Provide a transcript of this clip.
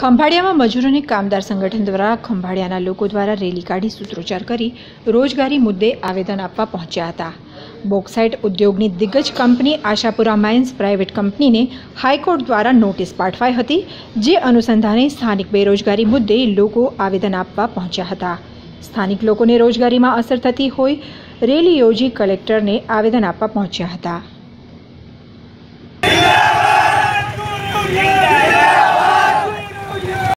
ખંભાળિયામાં મજૂર અને કામદાર સંગઠન દ્વારા ખંભાળિયાના લોકો દ્વારા રેલી કાઢી સૂત્રોચ્ચાર કરી રોજગારી મુદ્દે આવેદન આપવા પહોંચ્યા હતા. બોક્સાઇટ ઉદ્યોગની દિગ્ગજ કંપની આશાપુરા માઇન્સ પ્રાઇવેટ કંપનીને હાઈકોર્ટ દ્વારા નોટિસ પાઠવાઈ હતી, જે અનુસંધાને સ્થાનિક બેરોજગારી મુદ્દે લોકો આવેદન આપવા પહોંચ્યા હતા. સ્થાનિક લોકોને રોજગારીમાં અસર થતી હોય, રેલી યોજી કલેક્ટરને આવેદન આપવા પહોંચ્યા હતા.